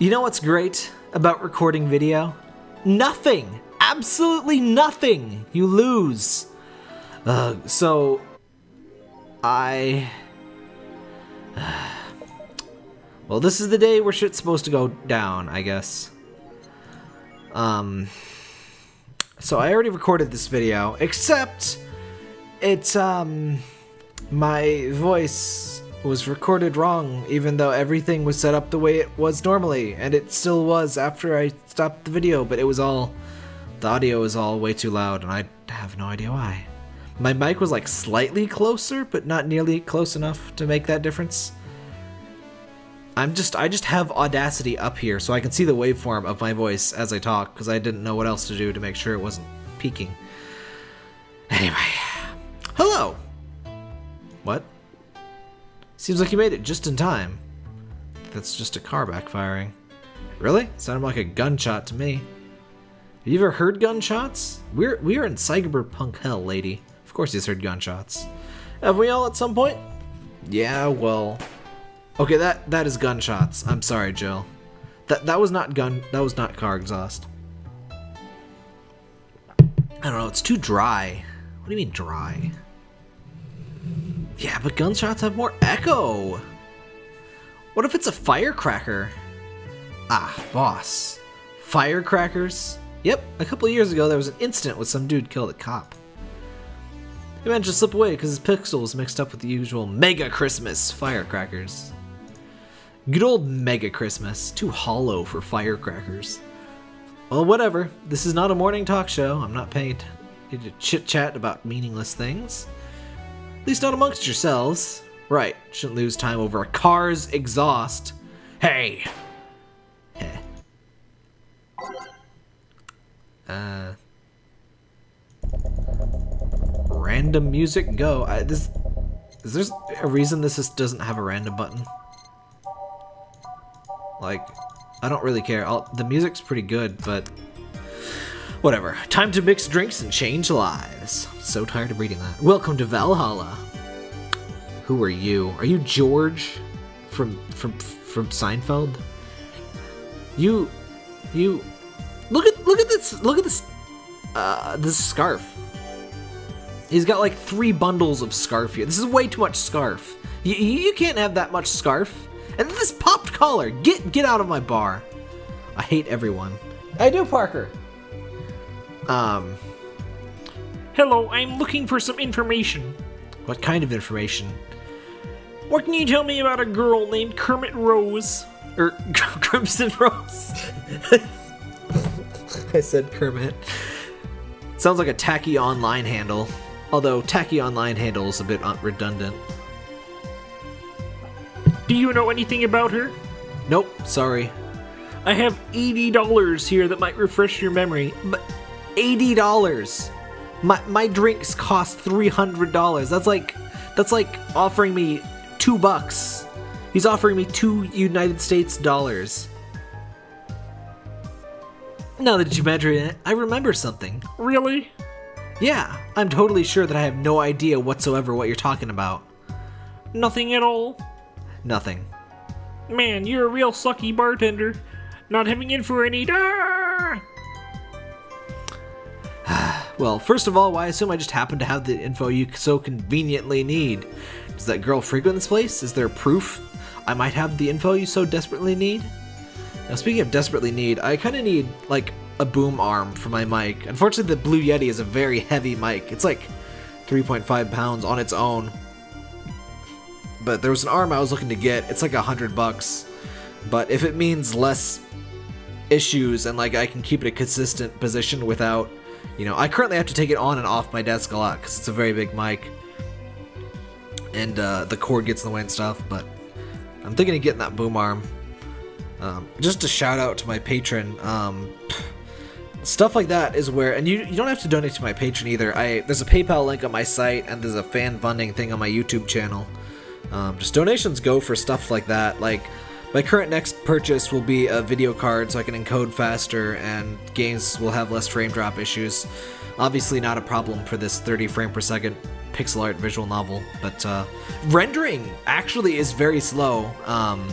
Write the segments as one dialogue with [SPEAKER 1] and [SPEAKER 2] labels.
[SPEAKER 1] You know what's great about recording video? Nothing! Absolutely nothing! You lose. Uh, so, I. well, this is the day where shit's supposed to go down, I guess. Um. So I already recorded this video, except it's, um. My voice was recorded wrong, even though everything was set up the way it was normally, and it still was after I stopped the video, but it was all. The audio was all way too loud, and I have no idea why. My mic was like slightly closer, but not nearly close enough to make that difference. I'm just I just have Audacity up here so I can see the waveform of my voice as I talk because I didn't know what else to do to make sure it wasn't peaking. Anyway, hello. What? Seems like you made it just in time. That's just a car backfiring. Really? Sounded like a gunshot to me. Have you ever heard gunshots? We're we are in cyberpunk hell, lady. Of course he's heard gunshots. Have we all at some point? Yeah, well. Okay, that that is gunshots. I'm sorry, Jill. That that was not gun that was not car exhaust. I don't know, it's too dry. What do you mean dry? Yeah, but gunshots have more echo. What if it's a firecracker? Ah, boss. Firecrackers? Yep, a couple years ago there was an incident with some dude killed a cop. He managed to slip away because his pixel was mixed up with the usual Mega Christmas firecrackers. Good old Mega Christmas, too hollow for firecrackers. Well, whatever. This is not a morning talk show. I'm not paying to chit chat about meaningless things. At least not amongst yourselves. Right, shouldn't lose time over a car's exhaust. Hey! Heh. Uh. Random music go. I, this is there a reason this is, doesn't have a random button? Like, I don't really care. I'll, the music's pretty good, but whatever. Time to mix drinks and change lives. So tired of reading that. Welcome to Valhalla. Who are you? Are you George from from from Seinfeld? You you look at look at this look at this uh this scarf. He's got like three bundles of scarf here. This is way too much scarf. You, you can't have that much scarf. And this popped collar. Get get out of my bar. I hate everyone. I do, Parker. Um.
[SPEAKER 2] Hello, I'm looking for some information.
[SPEAKER 1] What kind of information?
[SPEAKER 2] What can you tell me about a girl named Kermit Rose?
[SPEAKER 1] Or Crimson Rose? I said Kermit. Sounds like a tacky online handle. Although tacky online handle is a bit redundant.
[SPEAKER 2] Do you know anything about her?
[SPEAKER 1] Nope, sorry.
[SPEAKER 2] I have $80 here that might refresh your memory.
[SPEAKER 1] But $80? My my drinks cost $300. That's like that's like offering me 2 bucks. He's offering me 2 United States dollars. Now that you mention it, I remember something.
[SPEAKER 2] Really?
[SPEAKER 1] Yeah, I'm totally sure that I have no idea whatsoever what you're talking about.
[SPEAKER 2] Nothing at all?
[SPEAKER 1] Nothing.
[SPEAKER 2] Man, you're a real sucky bartender. Not having in for any. Ah!
[SPEAKER 1] well, first of all, why assume I just happen to have the info you so conveniently need? Does that girl frequent this place? Is there proof I might have the info you so desperately need? Now, speaking of desperately need, I kind of need, like, a boom arm for my mic. Unfortunately, the Blue Yeti is a very heavy mic. It's like 3.5 pounds on its own. But there was an arm I was looking to get. It's like a hundred bucks. But if it means less issues and like I can keep it a consistent position without, you know, I currently have to take it on and off my desk a lot because it's a very big mic. And uh, the cord gets in the way and stuff, but I'm thinking of getting that boom arm. Um, just a shout out to my patron. Um, stuff like that is where and you, you don't have to donate to my patron either i there's a paypal link on my site and there's a fan funding thing on my youtube channel um, just donations go for stuff like that like my current next purchase will be a video card so i can encode faster and games will have less frame drop issues obviously not a problem for this 30 frame per second pixel art visual novel but uh, rendering actually is very slow um,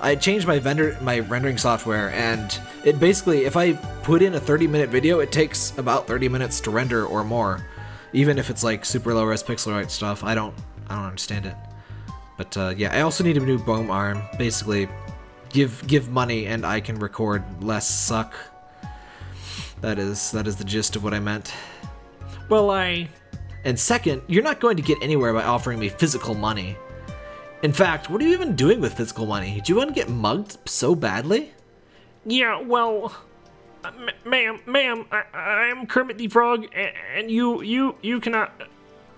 [SPEAKER 1] I changed my vendor my rendering software, and it basically, if I put in a 30 minute video, it takes about 30 minutes to render or more, even if it's like super low res pixel art stuff. I don't I don't understand it. But uh, yeah, I also need a new boom arm. Basically, give give money and I can record less suck. That is that is the gist of what I meant.
[SPEAKER 2] Well, I.
[SPEAKER 1] And second, you're not going to get anywhere by offering me physical money. In fact, what are you even doing with physical money? Do you want to get mugged so badly?
[SPEAKER 2] Yeah, well. Uh, ma'am, ma'am, I, I am Kermit the Frog, and you, you, you cannot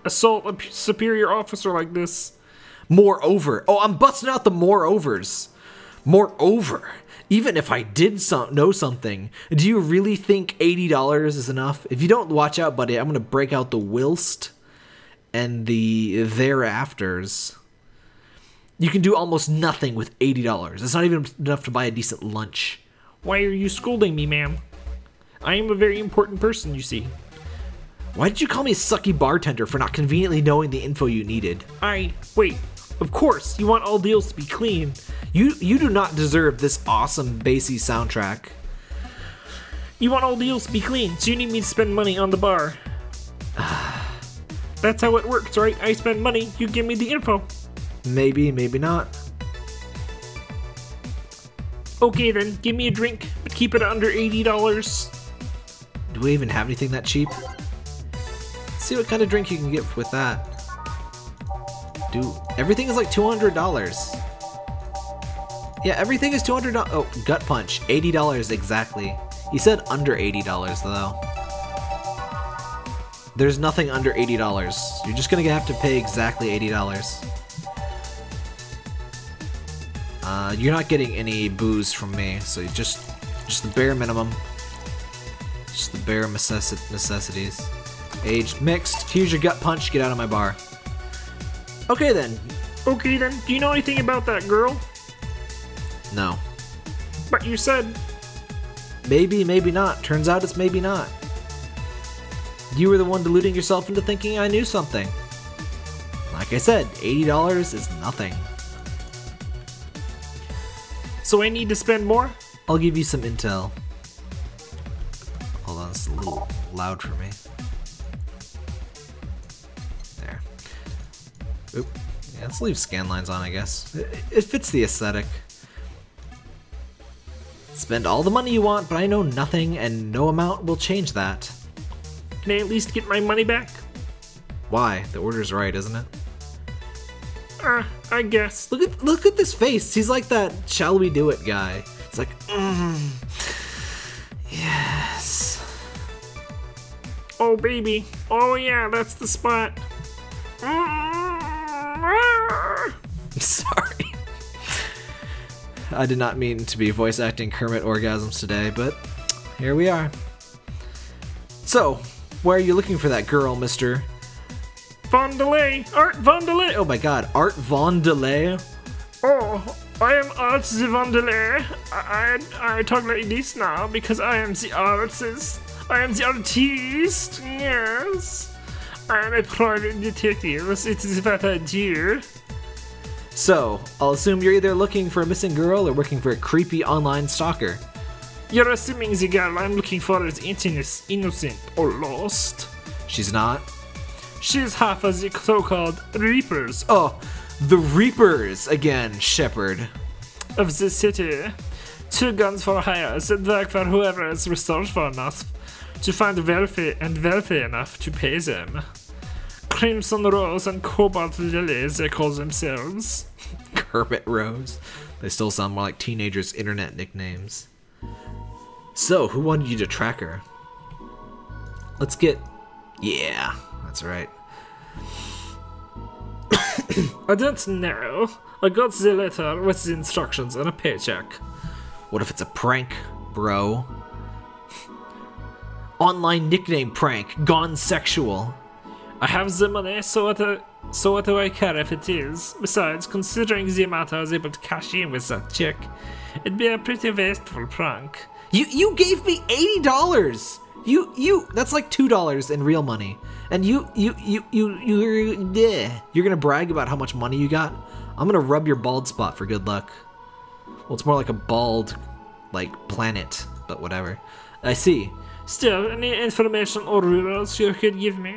[SPEAKER 2] assault a superior officer like this.
[SPEAKER 1] Moreover, oh, I'm busting out the moreovers. Moreover, even if I did some, know something, do you really think $80 is enough? If you don't watch out, buddy, I'm going to break out the whilst and the thereafters. You can do almost nothing with $80. It's not even enough to buy a decent lunch.
[SPEAKER 2] Why are you scolding me, ma'am? I am a very important person, you see.
[SPEAKER 1] Why did you call me a sucky bartender for not conveniently knowing the info you needed?
[SPEAKER 2] I. Wait. Of course, you want all deals to be clean.
[SPEAKER 1] You you do not deserve this awesome bassy soundtrack.
[SPEAKER 2] You want all deals to be clean, so you need me to spend money on the bar. That's how it works, right? I spend money, you give me the info.
[SPEAKER 1] Maybe, maybe not.
[SPEAKER 2] Okay then, give me a drink, but keep it under $80.
[SPEAKER 1] Do we even have anything that cheap? Let's see what kind of drink you can get with that. Dude, everything is like $200. Yeah, everything is $200. Oh, gut punch, $80 exactly. He said under $80 though. There's nothing under $80. You're just gonna have to pay exactly $80. Uh, you're not getting any booze from me, so just, just the bare minimum. Just the bare necessi necessities. Aged, mixed, here's your gut punch, get out of my bar. Okay then.
[SPEAKER 2] Okay then, do you know anything about that girl?
[SPEAKER 1] No.
[SPEAKER 2] But you said...
[SPEAKER 1] Maybe, maybe not. Turns out it's maybe not. You were the one deluding yourself into thinking I knew something. Like I said, $80 is nothing.
[SPEAKER 2] So I need to spend more?
[SPEAKER 1] I'll give you some intel. Hold on, it's a little loud for me. Oop. Yeah, let's leave scan lines on, I guess. It, fits the aesthetic. Spend all the money you want, but I know nothing, and no amount will change that.
[SPEAKER 2] Can I at least get my money back?
[SPEAKER 1] Why? The order's right, isn't it?
[SPEAKER 2] Uh, I guess.
[SPEAKER 1] Look at look at this face. He's like that "Shall we do it" guy. It's like, mm, yes.
[SPEAKER 2] Oh baby. Oh yeah, that's the spot.
[SPEAKER 1] I'm sorry. I did not mean to be voice acting Kermit orgasms today, but here we are. So, where are you looking for that girl, Mister?
[SPEAKER 2] Vandelay! Art Vandelay!
[SPEAKER 1] Oh my god, Art Vandelay?
[SPEAKER 2] Oh, I am Art the Vandelay. I, I, I talk like this now because I am the artist. I am the artist, yes. I am a private detective, it is what I do.
[SPEAKER 1] So, I'll assume you're either looking for a missing girl or working for a creepy online stalker.
[SPEAKER 2] You're assuming the girl I'm looking for is innocent or lost.
[SPEAKER 1] She's not.
[SPEAKER 2] She's half of the so-called Reapers.
[SPEAKER 1] Oh, the Reapers again, Shepard.
[SPEAKER 2] Of the city. Two guns for hire that work for whoever is resourceful enough to find wealthy and wealthy enough to pay them. Crimson Rose and Cobalt Lilies, they call themselves.
[SPEAKER 1] Kermit Rose. They still sound more like teenagers' internet nicknames. So, who wanted you to track her? Let's get. Yeah, that's right.
[SPEAKER 2] I don't know. I got the letter with the instructions and a paycheck.
[SPEAKER 1] What if it's a prank, bro? Online nickname prank, gone sexual.
[SPEAKER 2] I have the money, so what, uh, so what do I care if it is? Besides, considering the amount I was able to cash in with that chick, it'd be a pretty wasteful prank.
[SPEAKER 1] You you gave me eighty dollars. You you that's like two dollars in real money. And you you you you you yeah, you're gonna brag about how much money you got. I'm gonna rub your bald spot for good luck. Well, it's more like a bald, like, planet, but whatever. I see.
[SPEAKER 2] Still, any information or rules you could give me?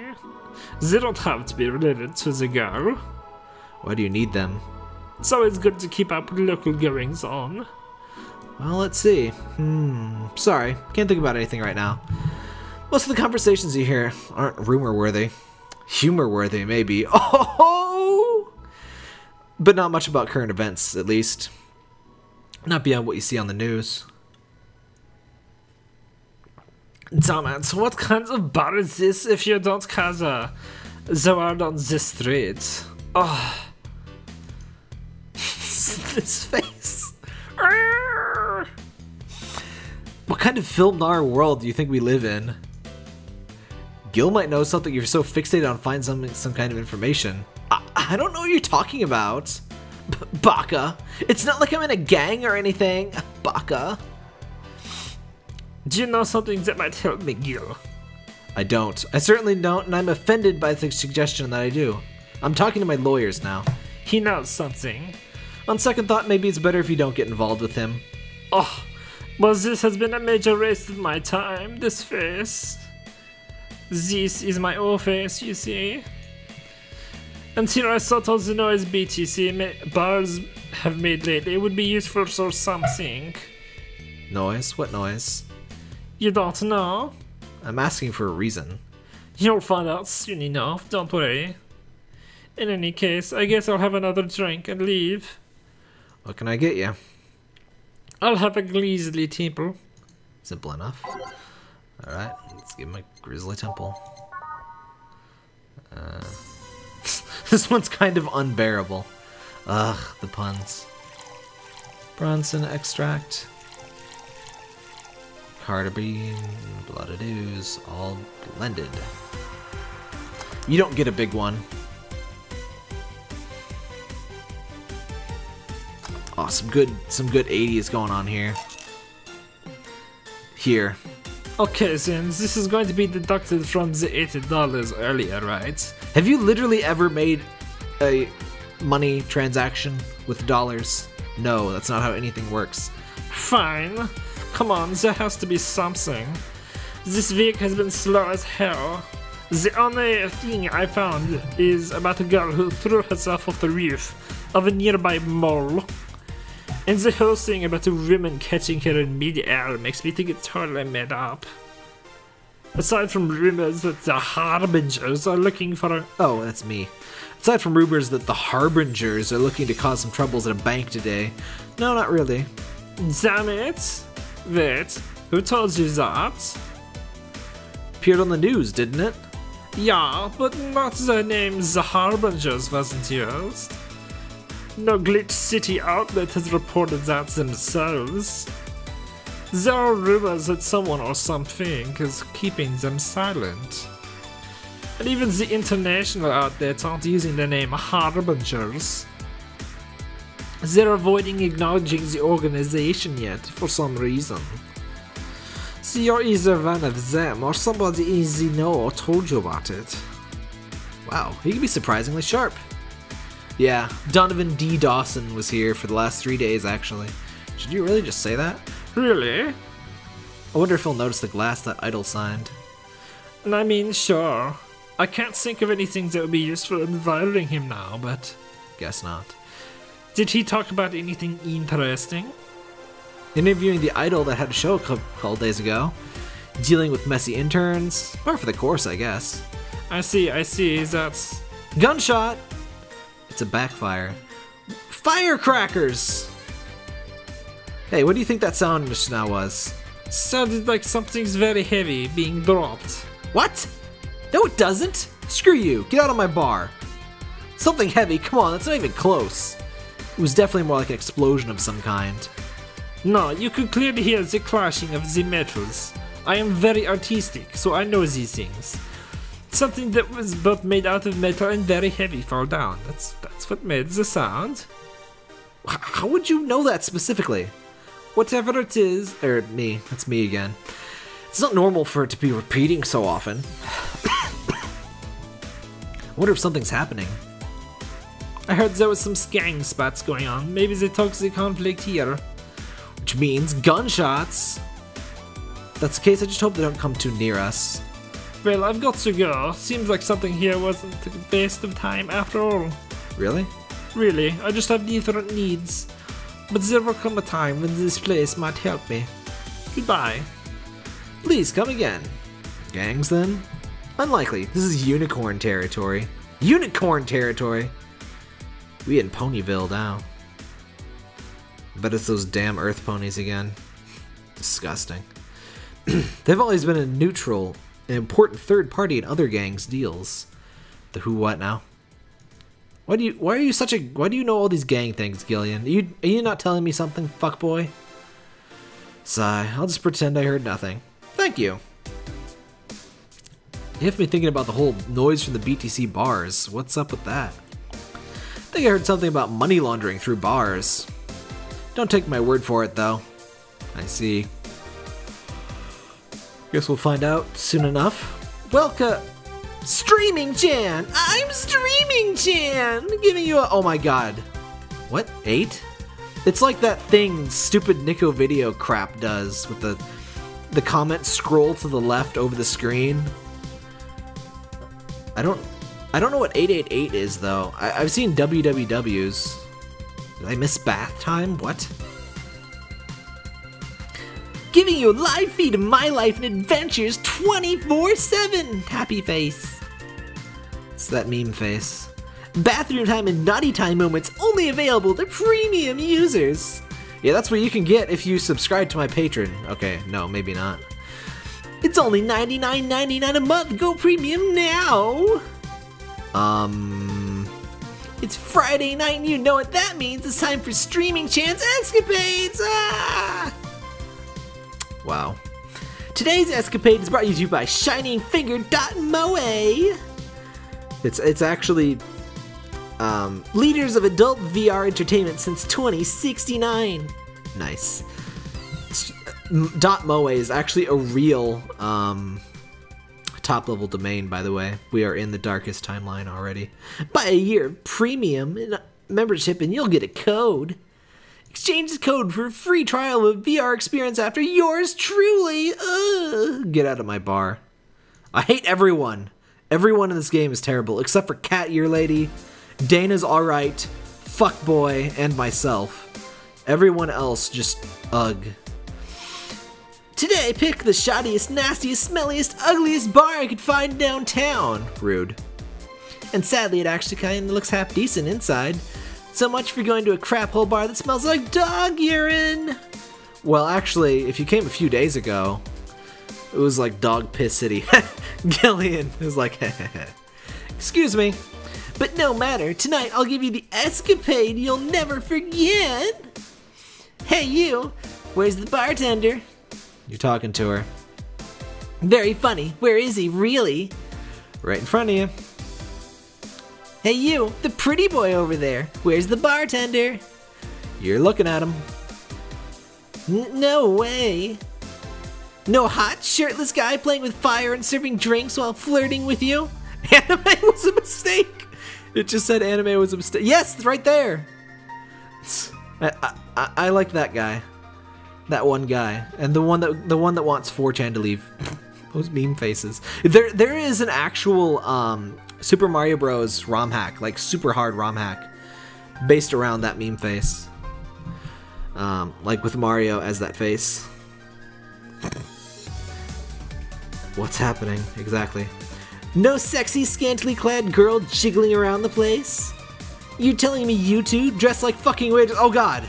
[SPEAKER 2] They don't have to be related to the girl.
[SPEAKER 1] Why do you need them?
[SPEAKER 2] So it's always good to keep up with local goings on.
[SPEAKER 1] Well, let's see. Hmm. Sorry, can't think about anything right now. Most of the conversations you hear aren't rumor worthy. Humor worthy, maybe. Oh! But not much about current events, at least. Not beyond what you see on the news.
[SPEAKER 2] It, what kind of bar is this if you don't have a word on the street? Oh.
[SPEAKER 1] this face. What kind of film noir world do you think we live in? Gil might know something you're so fixated on finding some some kind of information. I, I don't know what you're talking about. B Baka. It's not like I'm in a gang or anything. Baka.
[SPEAKER 2] Do you know something that might help me, Gil?
[SPEAKER 1] I don't. I certainly don't, and I'm offended by the suggestion that I do. I'm talking to my lawyers now.
[SPEAKER 2] He knows something.
[SPEAKER 1] On second thought, maybe it's better if you don't get involved with him.
[SPEAKER 2] Oh, well, this has been a major waste of my time, this face. This is my office, you see. Until I thought all the noise BTC bars have made lately would be useful for something.
[SPEAKER 1] Noise? What noise?
[SPEAKER 2] You don't know?
[SPEAKER 1] I'm asking for a reason.
[SPEAKER 2] You'll find out soon enough, don't worry. In any case, I guess I'll have another drink and leave.
[SPEAKER 1] What can I get you?
[SPEAKER 2] I'll have a Grizzly Temple.
[SPEAKER 1] Simple enough. Alright, let's give him a Grizzly Temple. Uh, this one's kind of unbearable. Ugh, the puns. Bronson extract. Blooded ooze, all blended. You don't get a big one. Oh, some good, some good 80s going on here. Here.
[SPEAKER 2] Okay, since this is going to be deducted from the $80 earlier, right?
[SPEAKER 1] Have you literally ever made a money transaction with dollars? No, that's not how anything works.
[SPEAKER 2] Fine. Come on, there has to be something. This week has been slow as hell. The only thing I found is about a girl who threw herself off the roof of a nearby mall. And the whole thing about a woman catching her in mid-air makes me think it's totally made up. Aside from rumors that the Harbingers are looking for a...
[SPEAKER 1] Oh, that's me. Aside from rumors that the Harbingers are looking to cause some troubles at a bank today. No, not really.
[SPEAKER 2] Damn it! Wait, who told you that?
[SPEAKER 1] Appeared on the news, didn't it?
[SPEAKER 2] Yeah, but not the name The Harbingers wasn't used. No Glitch City outlet has reported that themselves. There are rumors that someone or something is keeping them silent. And even the international outlets aren't using the name Harbingers. They're avoiding acknowledging the organization yet, for some reason. So you're either one of them or somebody in the know told you about it.
[SPEAKER 1] Wow, he can be surprisingly sharp. Yeah, Donovan D. Dawson was here for the last three days, actually. Should you really just say that?
[SPEAKER 2] Really?
[SPEAKER 1] I wonder if he'll notice the glass that Idol signed.
[SPEAKER 2] And I mean, sure. I can't think of anything that would be useful in admiring him now, but...
[SPEAKER 1] Guess not.
[SPEAKER 2] Did he talk about anything interesting?
[SPEAKER 1] Interviewing the idol that had a show a couple days ago. Dealing with messy interns. Par for the course, I guess.
[SPEAKER 2] I see, I see. That's.
[SPEAKER 1] Gunshot! It's a backfire. Firecrackers! Hey, what do you think that sound just now was?
[SPEAKER 2] Sounded like something's very heavy being dropped.
[SPEAKER 1] What? No, it doesn't! Screw you! Get out of my bar! Something heavy? Come on, that's not even close. It was definitely more like an explosion of some kind.
[SPEAKER 2] No, you could clearly hear the clashing of the metals. I am very artistic, so I know these things. Something that was both made out of metal and very heavy fall down. That's that's what made the sound.
[SPEAKER 1] How would you know that specifically?
[SPEAKER 2] Whatever it is,
[SPEAKER 1] or me, that's me again. It's not normal for it to be repeating so often. I wonder if something's happening.
[SPEAKER 2] I heard there was some gang spats going on. Maybe the toxic conflict here.
[SPEAKER 1] which means gunshots. If that's the case, I just hope they don't come too near us.
[SPEAKER 2] Well, I've got to go. Seems like something here wasn't the best of time after all.
[SPEAKER 1] Really?
[SPEAKER 2] Really, I just have different needs. But there will come a time when this place might help me. Goodbye.
[SPEAKER 1] Please come again. Gangs, then? Unlikely. This is unicorn territory. Unicorn territory! We in Ponyville now. But it's those damn Earth ponies again. Disgusting. They've always been a neutral, an important third party in other gangs' deals. The who what now? Why do you why are you such a why do you know all these gang things, Gillian? Are you are you not telling me something, fuckboy? Sigh, I'll just pretend I heard nothing. Thank you. You have me thinking about the whole noise from the BTC bars. What's up with that? I think I heard something about money laundering through bars. Don't take my word for it, though. I see. Guess we'll find out soon enough. Welcome, Streaming Chan! I'm Streaming Chan! Giving you a. Oh my god. What? Eight? It's like that thing stupid Nico video crap does with the the comment scroll to the left over the screen. I don't I don't know what 888 is though. I, have seen WWWs. Did I miss bath time? What? Giving you a live feed of my life and adventures 24-7! Happy face. It's that meme face. Bathroom time and naughty time moments only available to premium users. Yeah, that's what you can get if you subscribe to my Patreon. Okay, no, maybe not. It's only $99.99 a month. Go premium now. Um, it's Friday night and you know what that means. It's time for Streaming Chan's Escapades. Ah! Wow. Today's escapade is brought to you by ShiningFinger.moe. It's it's actually um, leaders of adult VR entertainment since 2069. Nice. Dot Moe is actually a real um, top level domain, by the way. We are in the darkest timeline already. Buy a year of premium membership and you'll get a code. Exchange the code for a free trial of VR experience after yours truly. Ugh. Get out of my bar. I hate everyone. Everyone in this game is terrible, except for Cat Ear Lady, Dana's alright, Fuckboy, and myself. Everyone else just ugh. Today, I pick the shoddiest, nastiest, smelliest, ugliest bar I could find downtown. Rude. And sadly, it actually kind of looks half decent inside. So much for going to a crap hole bar that smells like dog urine! Well, actually, if you came a few days ago, it was like dog piss city. Gillian was like, excuse me. But no matter, tonight I'll give you the escapade you'll never forget! Hey you, where's the bartender? You're talking to her. Very funny. Where is he, really? Right in front of you. Hey you, the pretty boy over there. Where's the bartender? You're looking at him. N no way. No hot, shirtless guy playing with fire and serving drinks while flirting with you? Anime was a mistake. It just said anime was a mistake. Yes, right there. I, I, I like that guy that one guy, and the one that the one that wants 4chan to leave. Those meme faces. There there is an actual um, Super Mario Bros. ROM hack, like super hard ROM hack, based around that meme face. Um, like with Mario as that face. What's happening exactly? No sexy, scantily clad girl jiggling around the place? You telling me you two dress like fucking waiters? Oh god,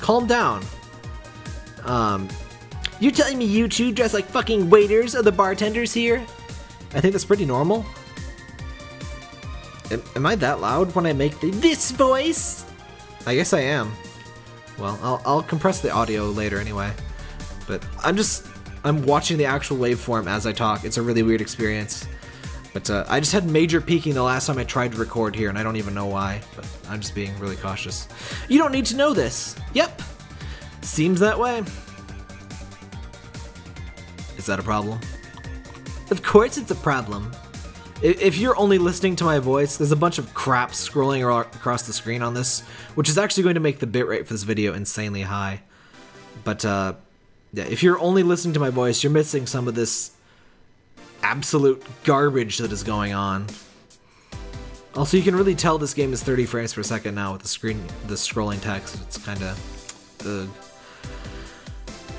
[SPEAKER 1] calm down. Um, you're telling me you two dress like fucking waiters or the bartenders here? I think that's pretty normal. Am, am I that loud when I make the, this voice? I guess I am. Well, I'll, I'll compress the audio later anyway. But I'm just, I'm watching the actual waveform as I talk. It's a really weird experience. But uh, I just had major peaking the last time I tried to record here, and I don't even know why. But I'm just being really cautious. You don't need to know this. Yep, Seems that way. Is that a problem? Of course it's a problem. If you're only listening to my voice, there's a bunch of crap scrolling across the screen on this, which is actually going to make the bitrate for this video insanely high. But uh, yeah, if you're only listening to my voice, you're missing some of this absolute garbage that is going on. Also, you can really tell this game is 30 frames per second now with the screen, the scrolling text. It's kind of.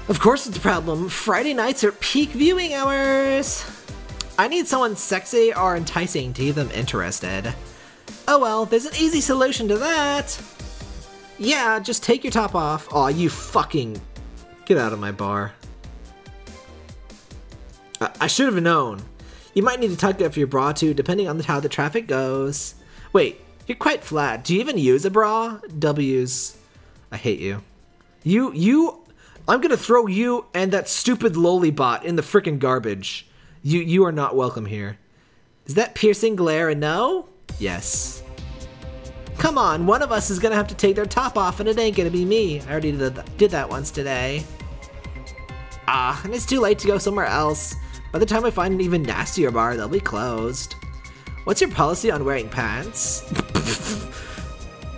[SPEAKER 1] Of course, it's a problem. Friday nights are peak viewing hours. I need someone sexy or enticing to keep them interested. Oh well, there's an easy solution to that. Yeah, just take your top off. Aw, you fucking... Get out of my bar. I, I should have known. You might need to tuck up your bra too, depending on how the traffic goes. Wait, you're quite flat. Do you even use a bra? W's. I hate you. You, you... I'm gonna throw you and that stupid loli bot in the frickin' garbage. You, you are not welcome here. Is that piercing glare a no? Yes. Come on, one of us is gonna have to take their top off and it ain't gonna be me. I already did, did that once today. Ah, and it's too late to go somewhere else. By the time I find an even nastier bar, they'll be closed. What's your policy on wearing pants?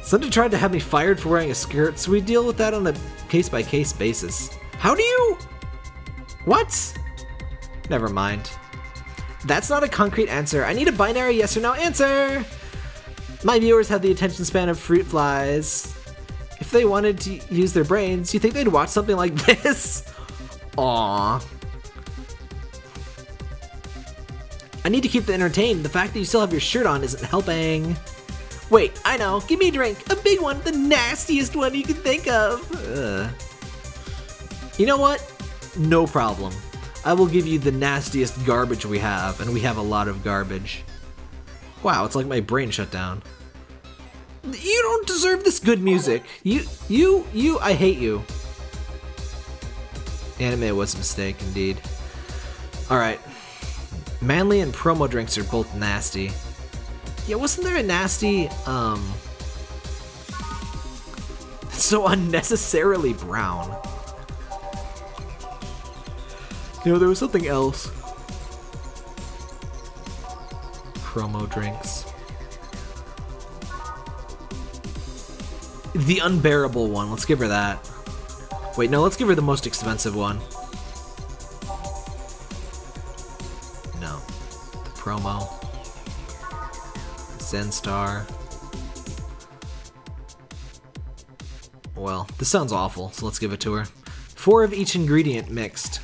[SPEAKER 1] Somebody tried to have me fired for wearing a skirt, so we deal with that on a case-by-case -case basis. How do you... What? Never mind. That's not a concrete answer. I need a binary yes or no answer! My viewers have the attention span of fruit flies. If they wanted to use their brains, you think they'd watch something like this? Aww. I need to keep them entertained. The fact that you still have your shirt on isn't helping. Wait, I know. Give me a drink. A big one. The nastiest one you can think of. Ugh. You know what? No problem. I will give you the nastiest garbage we have, and we have a lot of garbage. Wow, it's like my brain shut down. You don't deserve this good music. You, you, you, I hate you. Anime was a mistake, indeed. Alright. Manly and promo drinks are both nasty. Yeah, wasn't there a nasty, um... So unnecessarily brown. You know, there was something else. Promo drinks. The unbearable one, let's give her that. Wait, no, let's give her the most expensive one. No. The promo. Zenstar. Well, this sounds awful, so let's give it to her. Four of each ingredient mixed.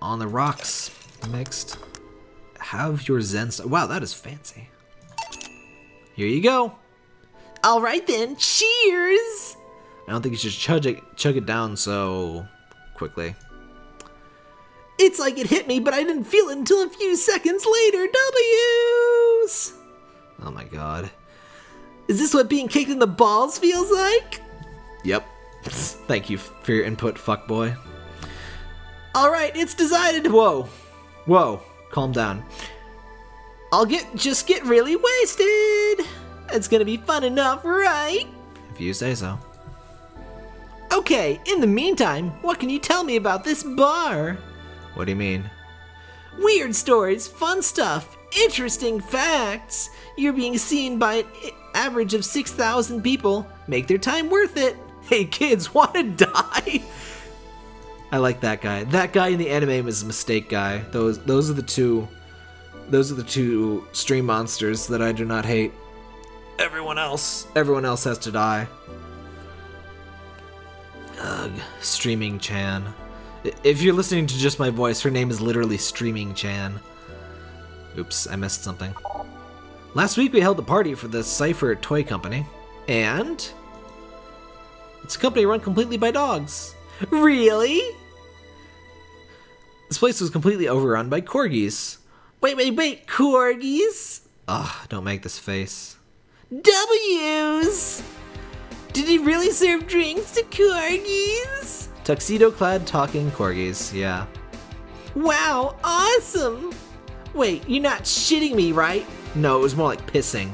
[SPEAKER 1] On the rocks mixed. Have your Zen Star. Wow, that is fancy. Here you go. All right then, cheers! I don't think you should chug it, chug it down so quickly. It's like it hit me, but I didn't feel it until a few seconds later. W's! Oh my god. Is this what being kicked in the balls feels like? Yep. Thank you for your input, fuckboy. Alright, it's decided. Whoa. Whoa. Calm down. I'll get just get really wasted. It's gonna be fun enough, right? If you say so. Okay, in the meantime, what can you tell me about this bar? What do you mean? Weird stories, fun stuff, interesting facts. You're being seen by an average of 6,000 people. Make their time worth it. Hey kids, wanna die? I like that guy. That guy in the anime was a mistake guy. Those those are the two those are the two stream monsters that I do not hate. Everyone else, everyone else has to die. Ugh, Streaming Chan. If you're listening to just my voice, her name is literally Streaming Chan. Oops, I missed something. Last week we held a party for the Cypher Toy Company, and it's a company run completely by dogs. Really? This place was completely overrun by corgis. Wait, wait, wait, corgis? Ugh, don't make this face. W's! Did he really serve drinks to corgis? Tuxedo clad talking corgis, yeah. Wow, awesome! Wait, you're not shitting me, right? No, it was more like pissing.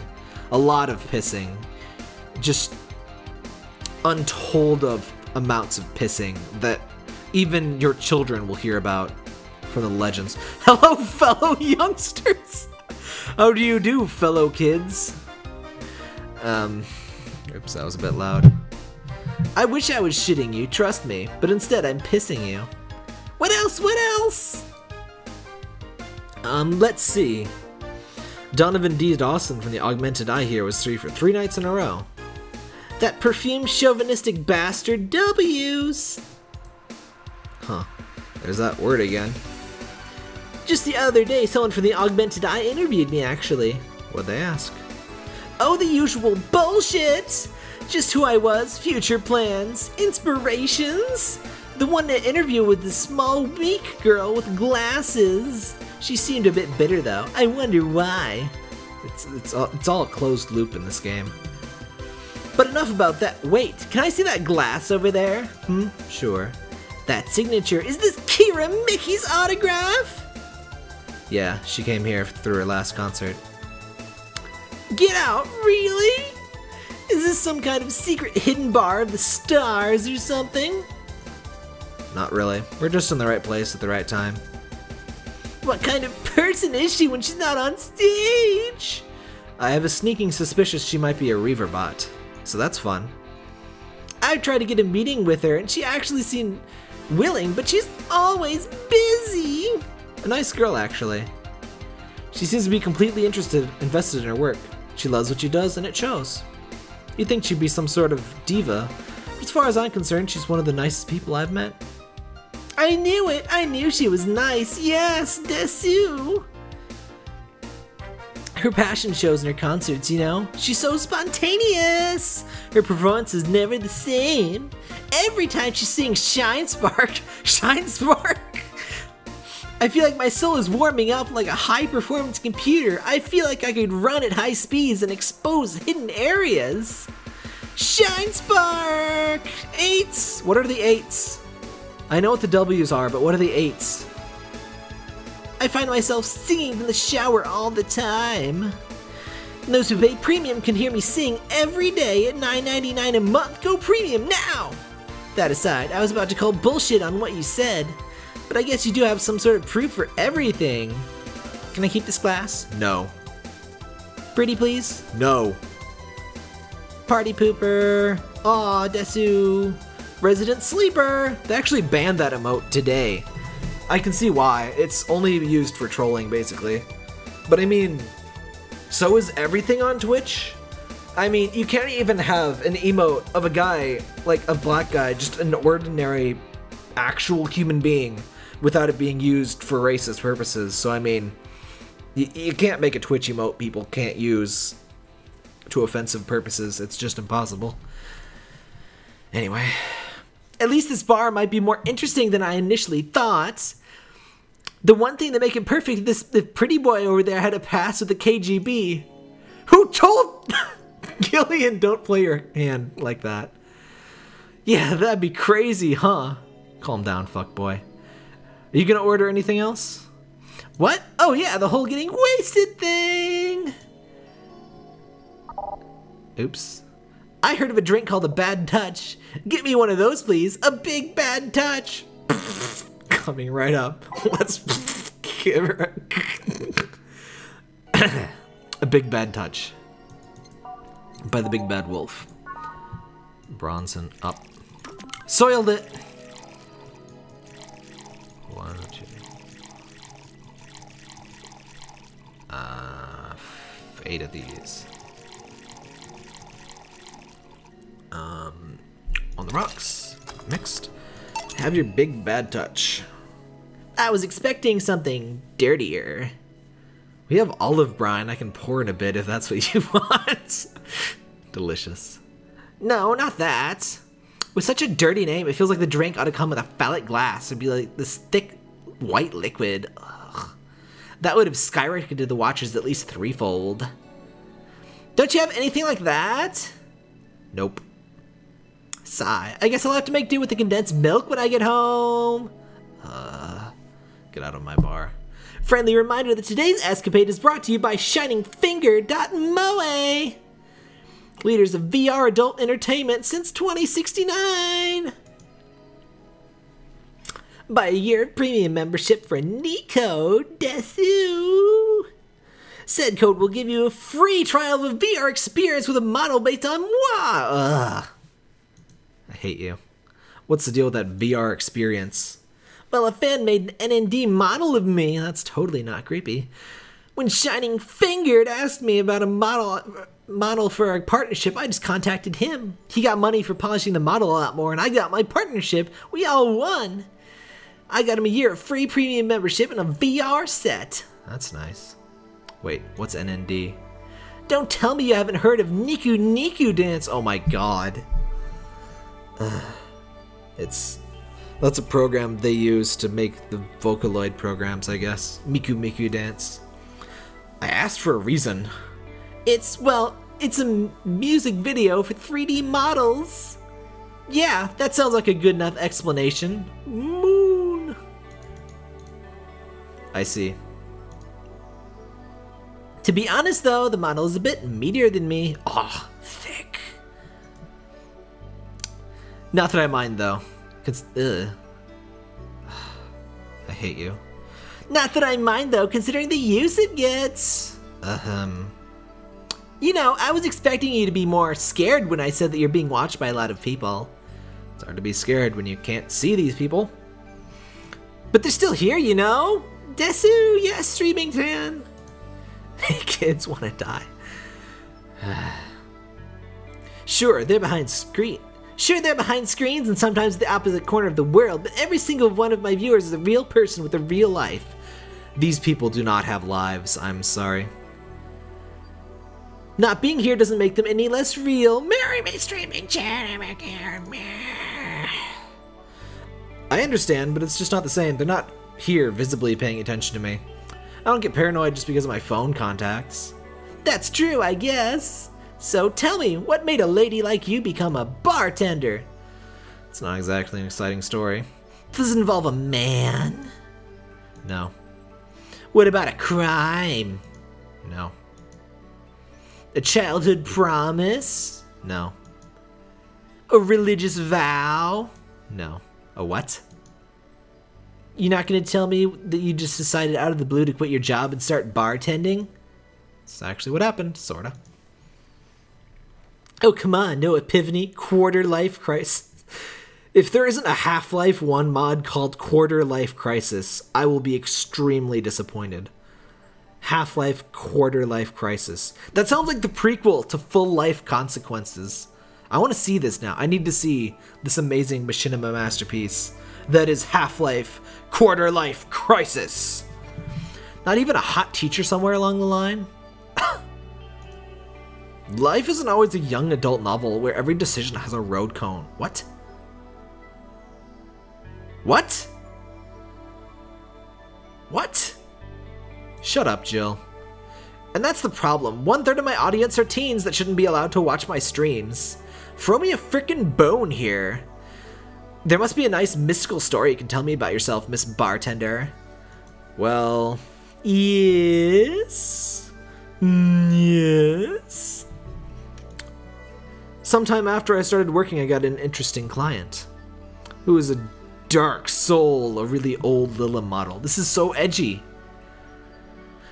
[SPEAKER 1] A lot of pissing. Just untold of amounts of pissing that even your children will hear about from the legends. Hello, fellow youngsters! How do you do, fellow kids? Um, oops, that was a bit loud. I wish I was shitting you, trust me, but instead I'm pissing you. What else? What else? Um, let's see. Donovan D. Dawson from the Augmented Eye here was three for three nights in a row. That perfumed chauvinistic bastard W's. Huh. There's that word again. Just the other day, someone from the Augmented Eye interviewed me, actually. What'd they ask? Oh, the usual bullshit! Just who I was, future plans, inspirations. The one to interview with the small, weak girl with glasses. She seemed a bit bitter, though. I wonder why. It's, it's, all, it's all a closed loop in this game. But enough about that. Wait, can I see that glass over there? Hmm, sure. That signature, is this Kira Miki's autograph? Yeah, she came here through her last concert. Get out, really? Is this some kind of secret hidden bar of the stars or something? Not really. We're just in the right place at the right time. What kind of person is she when she's not on stage? I have a sneaking suspicion she might be a Reaver bot, so that's fun. I tried to get a meeting with her and she actually seemed willing, but she's always busy. A nice girl, actually. She seems to be completely interested, invested in her work. She loves what she does, and it shows. You'd think she'd be some sort of diva, but as far as I'm concerned, she's one of the nicest people I've met. I knew it! I knew she was nice! Yes, Desu! Her passion shows in her concerts, you know? She's so spontaneous! Her performance is never the same. Every time she sings Shine Spark, Shine Spark! I feel like my soul is warming up like a high performance computer. I feel like I could run at high speeds and expose hidden areas. Shine Spark! Eights! What are the eights? I know what the W's are, but what are the eights? I find myself singing in the shower all the time. And those who pay premium can hear me sing every day at $9.99 a month. Go premium now! That aside, I was about to call bullshit on what you said. But I guess you do have some sort of proof for everything. Can I keep this glass? No. Pretty please? No. Party pooper. Aw, Desu. Resident sleeper. They actually banned that emote today. I can see why. It's only used for trolling, basically. But I mean, so is everything on Twitch? I mean, you can't even have an emote of a guy, like a black guy, just an ordinary, actual human being, without it being used for racist purposes. So, I mean, you, you can't make a Twitch emote people can't use to offensive purposes. It's just impossible. Anyway, at least this bar might be more interesting than I initially thought. The one thing that make it perfect, this the pretty boy over there had a pass with the KGB. Who told Gillian don't play your hand like that? Yeah, that'd be crazy, huh? Calm down, fuck boy. Are you gonna order anything else? What? Oh yeah, the whole getting wasted thing! Oops. I heard of a drink called a bad touch. Get me one of those, please. A big bad touch. Coming right up. Let's give her a, a big bad touch by the big bad wolf. Bronson up. Soiled it. One, two. Uh, eight of these. Um, on the rocks. Mixed. Have your big bad touch. I was expecting something dirtier. We have olive brine I can pour in a bit if that's what you want. Delicious. No, not that. With such a dirty name, it feels like the drink ought to come with a phallic glass. It'd be like this thick white liquid. Ugh. That would have skyrocketed the watchers at least threefold. Don't you have anything like that? Nope. Sigh. I guess I'll have to make do with the condensed milk when I get home. Uh, get out of my bar. Friendly reminder that today's escapade is brought to you by ShiningFinger.moe, leaders of VR adult entertainment since 2069. Buy a year of premium membership for Nico Desu. Said code will give you a free trial of a VR experience with a model based on moi. Ugh. I hate you. What's the deal with that VR experience? Well, a fan made an NND model of me. That's totally not creepy. When Shining Fingered asked me about a model model for our partnership, I just contacted him. He got money for polishing the model a lot more, and I got my partnership. We all won. I got him a year of free premium membership and a VR set. That's nice. Wait, what's NND? Don't tell me you haven't heard of Niku Niku Dance. Oh my god. It's that's a program they use to make the Vocaloid programs, I guess. Miku Miku Dance. I asked for a reason. It's, well, it's a music video for 3D models. Yeah, that sounds like a good enough explanation. Moon. I see. To be honest though, the model is a bit meatier than me. Oh, thick. Not that I mind though. Cause, ugh. I hate you. Not that I mind though, considering the use it gets. Ahem. You know, I was expecting you to be more scared when I said that you're being watched by a lot of people. It's hard to be scared when you can't see these people. But they're still here, you know? Desu, yes, streaming fan. Kids want to die. sure, they're behind screen. Sure, they're behind screens and sometimes the opposite corner of the world, but every single one of my viewers is a real person with a real life. These people do not have lives, I'm sorry. Not being here doesn't make them any less real. Marry me, streaming chat. I understand, but it's just not the same. They're not here visibly paying attention to me. I don't get paranoid just because of my phone contacts. That's true, I guess. So tell me, what made a lady like you become a bartender? It's not exactly an exciting story. Does it involve a man? No. What about a crime? No. A childhood promise? No. A religious vow? No. A what? You're not gonna tell me that you just decided out of the blue to quit your job and start bartending? It's actually what happened, sorta. Oh, come on, no epiphany, quarter life crisis. If there isn't a Half Life 1 mod called Quarter Life Crisis, I will be extremely disappointed. Half Life Quarter Life Crisis. That sounds like the prequel to Full Life Consequences. I want to see this now. I need to see this amazing machinima masterpiece that is Half Life Quarter Life Crisis. Not even a hot teacher somewhere along the line? Life isn't always a young adult novel where every decision has a road cone. What? What? What? Shut up, Jill. And that's the problem. One third of my audience are teens that shouldn't be allowed to watch my streams. Throw me a frickin' bone here. There must be a nice mystical story you can tell me about yourself, Miss Bartender. Well, yes. Mm, yes. Sometime after I started working, I got an interesting client who is a dark soul, a really old Lilim model. This is so edgy.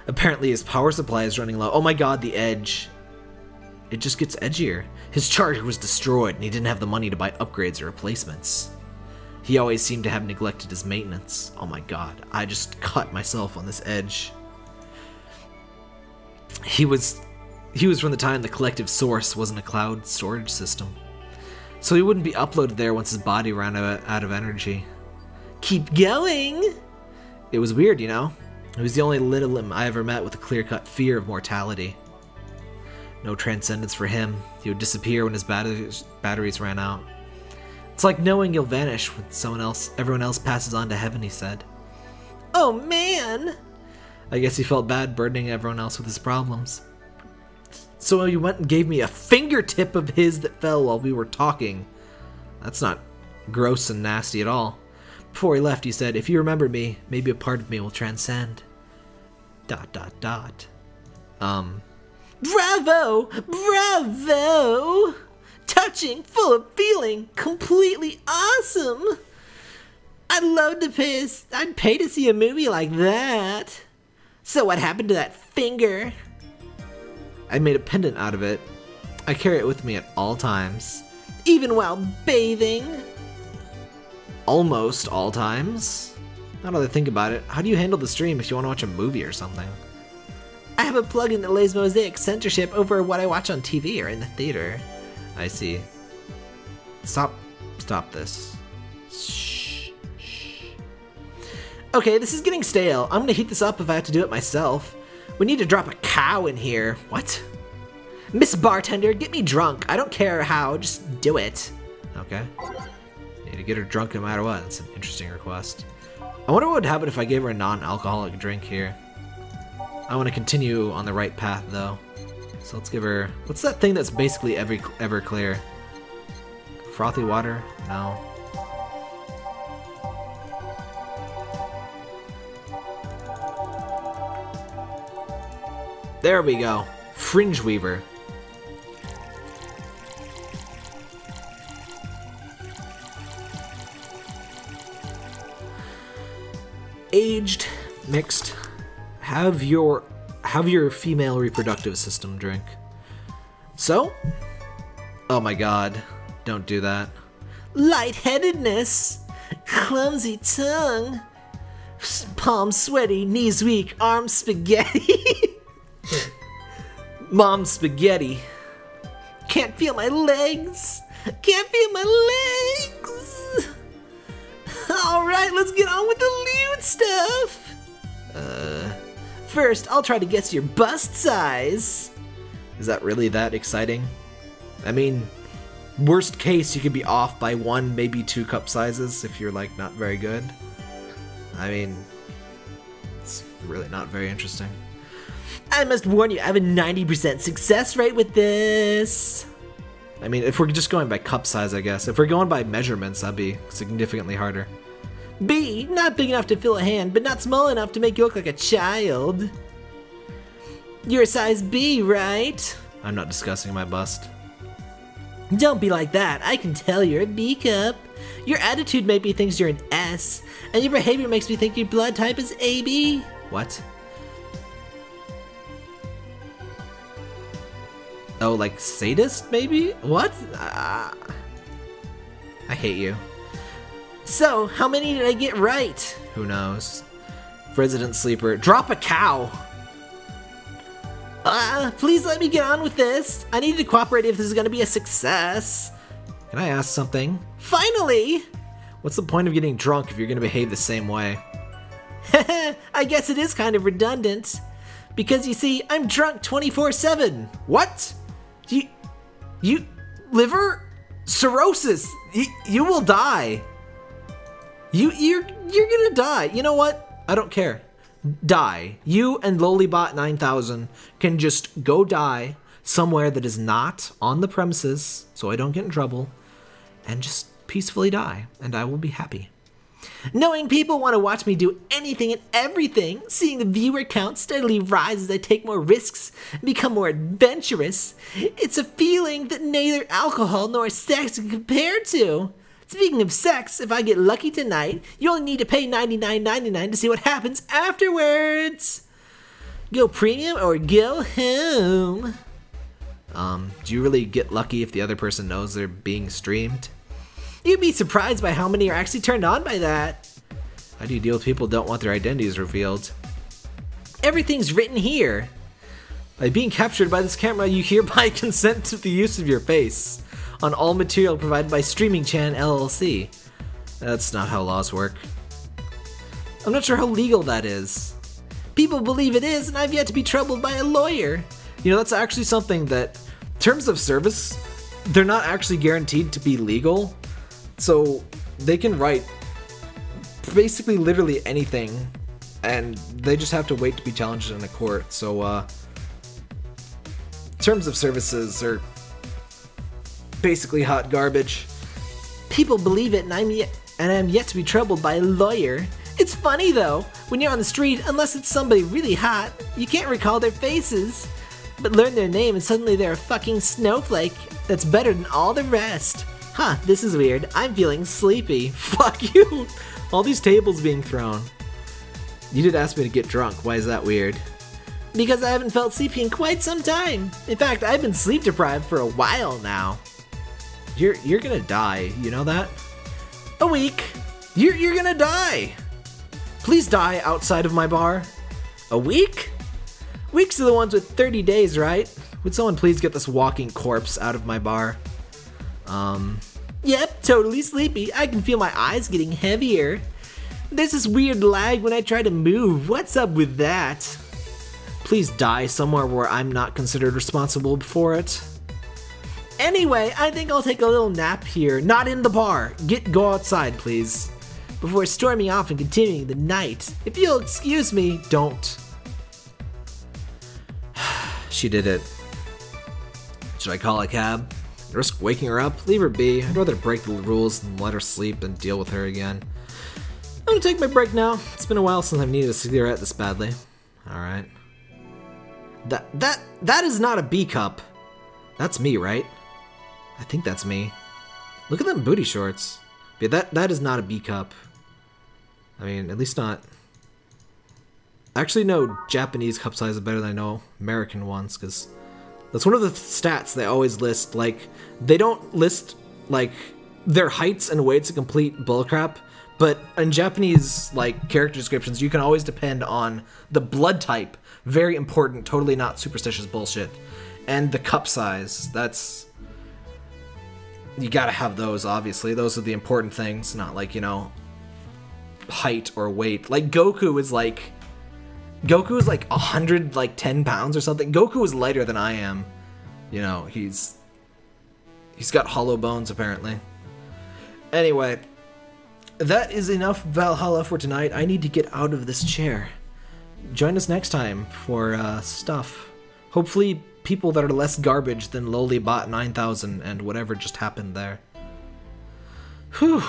[SPEAKER 1] Apparently, his power supply is running low. Oh my god, the edge. It just gets edgier. His charger was destroyed, and he didn't have the money to buy upgrades or replacements. He always seemed to have neglected his maintenance. Oh my god, I just cut myself on this edge. He was he was from the time the collective source wasn't a cloud storage system. So he wouldn't be uploaded there once his body ran out of energy. Keep going! It was weird, you know? He was the only Lilim I ever met with a clear cut fear of mortality. No transcendence for him. He would disappear when his batteries, batteries ran out. It's like knowing you'll vanish when someone else, everyone else passes on to heaven, he said. Oh man! I guess he felt bad burdening everyone else with his problems. So he went and gave me a fingertip of his that fell while we were talking. That's not gross and nasty at all. Before he left, he said, If you remember me, maybe a part of me will transcend. Dot, dot, dot. Um. Bravo! Bravo! Touching, full of feeling, completely awesome! I'd love to pay. I'd pay to see a movie like that. So what happened to that finger? I made a pendant out of it. I carry it with me at all times, even while bathing. Almost all times. Now that I think about it, how do you handle the stream if you want to watch a movie or something? I have a plugin that lays mosaic censorship over what I watch on TV or in the theater. I see. Stop. Stop this. Shh. Shh. Okay, this is getting stale. I'm gonna heat this up if I have to do it myself. We need to drop a cow in here. What? Miss Bartender, get me drunk. I don't care how, just do it. Okay. Need to get her drunk no matter what. That's an interesting request. I wonder what would happen if I gave her a non-alcoholic drink here. I want to continue on the right path though. So let's give her... What's that thing that's basically Everclear? Frothy water? No. There we go. Fringe Weaver. Aged, mixed. Have your have your female reproductive system drink. So? Oh my god. Don't do that. Lightheadedness, clumsy tongue, palms sweaty, knees weak, arms spaghetti. Mom spaghetti. Can't feel my legs. Can't feel my legs. Alright, let's get on with the lewd stuff. Uh, first, I'll try to guess your bust size. Is that really that exciting? I mean, worst case, you could be off by one, maybe two cup sizes if you're like not very good. I mean, it's really not very interesting. I must warn you, I have a 90% success rate with this. I mean, if we're just going by cup size, I guess. If we're going by measurements, that'd be significantly harder. B, not big enough to fill a hand, but not small enough to make you look like a child. You're a size B, right? I'm not discussing my bust. Don't be like that. I can tell you're a B cup. Your attitude make me think you're an S, and your behavior makes me think your blood type is AB. What? Oh, like sadist, maybe? What? Uh, I hate you. So, how many did I get right? Who knows? Resident Sleeper. Drop a cow! Uh, please let me get on with this. I need to cooperate if this is gonna be a success. Can I ask something? Finally! What's the point of getting drunk if you're gonna behave the same way? I guess it is kind of redundant. Because you see, I'm drunk 24-7. What? You, you, liver cirrhosis. You, you will die. You, you're, you're gonna die. You know what? I don't care. Die. You and Lolibot 9000 can just go die somewhere that is not on the premises, so I don't get in trouble, and just peacefully die, and I will be happy. Knowing people want to watch me do anything and everything, seeing the viewer count steadily rise as I take more risks and become more adventurous, it's a feeling that neither alcohol nor sex can compare to. Speaking of sex, if I get lucky tonight, you only need to pay $99.99 to see what happens afterwards. Go premium or go home. Um, do you really get lucky if the other person knows they're being streamed? You'd be surprised by how many are actually turned on by that. How do you deal with people who don't want their identities revealed? Everything's written here. By being captured by this camera, you hereby consent to the use of your face on all material provided by Streaming Chan LLC. That's not how laws work. I'm not sure how legal that is. People believe it is, and I've yet to be troubled by a lawyer. You know, that's actually something that, terms of service, they're not actually guaranteed to be legal. So they can write basically literally anything, and they just have to wait to be challenged in a court. So, uh, terms of services are basically hot garbage. People believe it, and I'm yet, and I'm yet to be troubled by a lawyer. It's funny though, when you're on the street, unless it's somebody really hot, you can't recall their faces. But learn their name and suddenly they're a fucking snowflake that's better than all the rest. Huh, this is weird. I'm feeling sleepy. Fuck you! All these tables being thrown. You did ask me to get drunk. Why is that weird? because I haven't felt sleepy in quite some time. In fact, I've been sleep deprived for a while now. You're you're gonna die, you know that? A week. You're you're gonna die. Please die outside of my bar. A week? Weeks are the ones with 30 days, right? Would someone please get this walking corpse out of my bar? Um, yep, totally sleepy. I can feel my eyes getting heavier. There's this weird lag when I try to move. What's up with that? Please die somewhere where I'm not considered responsible for it. Anyway, I think I'll take a little nap here, not in the bar. Get go outside, please. Before storming off and continuing the night. If you'll excuse me, don't. she did it. Should I call a cab? Risk waking her up? Leave her be. I'd rather break the rules than let her sleep than deal with her again. I'm gonna take my break now. It's been a while since I've needed a cigarette this badly. Alright. That that that is not a B cup. That's me, right? I think that's me. Look at them booty shorts. Yeah, that that is not a B cup. I mean, at least not. Actually no, Japanese cup sizes better than I know American ones, because that's one of the stats they always list. Like, they don't list, like, their heights and weights a complete bullcrap, but in Japanese, like, character descriptions, you can always depend on the blood type. Very important, totally not superstitious bullshit. And the cup size. That's. You gotta have those, obviously. Those are the important things, not like, you know, height or weight. Like, Goku is like. Goku is like 100, like 10 pounds or something. Goku is lighter than I am. You know, he's. He's got hollow bones, apparently. Anyway, that is enough Valhalla for tonight. I need to get out of this chair. Join us next time for uh, stuff. Hopefully, people that are less garbage than Lolibot 9000 and whatever just happened there. Whew.